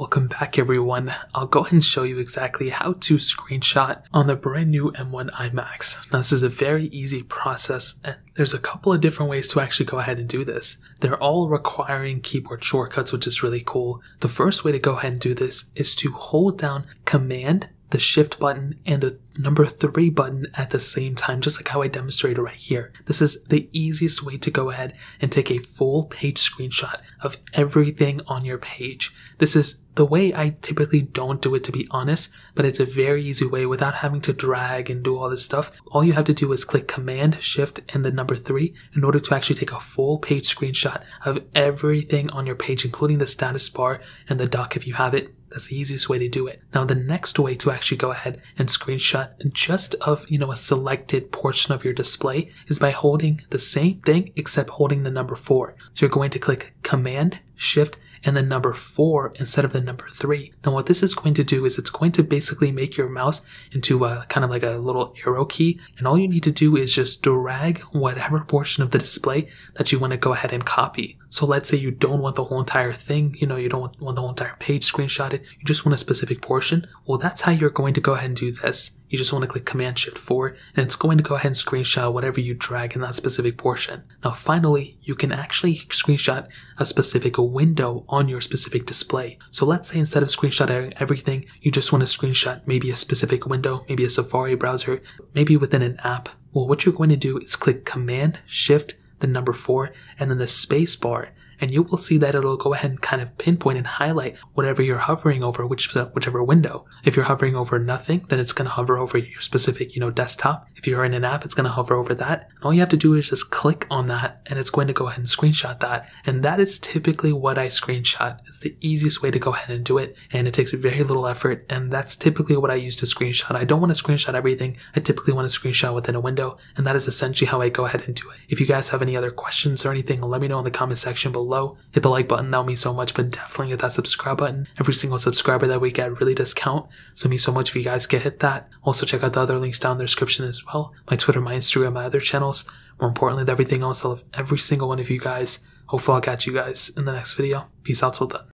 Welcome back everyone. I'll go ahead and show you exactly how to screenshot on the brand new M1 iMacs. Now this is a very easy process and there's a couple of different ways to actually go ahead and do this. They're all requiring keyboard shortcuts which is really cool. The first way to go ahead and do this is to hold down Command the shift button and the number three button at the same time, just like how I demonstrated right here. This is the easiest way to go ahead and take a full page screenshot of everything on your page. This is the way I typically don't do it to be honest, but it's a very easy way without having to drag and do all this stuff. All you have to do is click Command Shift and the number three in order to actually take a full page screenshot of everything on your page, including the status bar and the dock if you have it. That's the easiest way to do it. Now, the next way to actually go ahead and screenshot just of, you know, a selected portion of your display is by holding the same thing except holding the number four. So you're going to click Command, Shift, and the number four instead of the number three. Now what this is going to do is it's going to basically make your mouse into a kind of like a little arrow key. And all you need to do is just drag whatever portion of the display that you want to go ahead and copy. So let's say you don't want the whole entire thing, you know, you don't want the whole entire page screenshotted, you just want a specific portion. Well, that's how you're going to go ahead and do this. You just want to click Command Shift 4 and it's going to go ahead and screenshot whatever you drag in that specific portion. Now finally, you can actually screenshot a specific window on your specific display. So let's say instead of screenshotting everything, you just want to screenshot maybe a specific window, maybe a Safari browser, maybe within an app. Well, what you're going to do is click Command Shift the number 4 and then the space bar and you will see that it'll go ahead and kind of pinpoint and highlight whatever you're hovering over, which uh, whichever window. If you're hovering over nothing, then it's going to hover over your specific, you know, desktop. If you're in an app, it's going to hover over that. And all you have to do is just click on that, and it's going to go ahead and screenshot that. And that is typically what I screenshot. It's the easiest way to go ahead and do it, and it takes very little effort. And that's typically what I use to screenshot. I don't want to screenshot everything. I typically want to screenshot within a window, and that is essentially how I go ahead and do it. If you guys have any other questions or anything, let me know in the comment section below below. Hit the like button, that'll mean so much, but definitely hit that subscribe button. Every single subscriber that we get really does count, so it means so much if you guys get hit that. Also check out the other links down in the description as well. My Twitter, my Instagram, my other channels. More importantly than everything else, I love every single one of you guys. Hopefully I'll catch you guys in the next video. Peace out till then.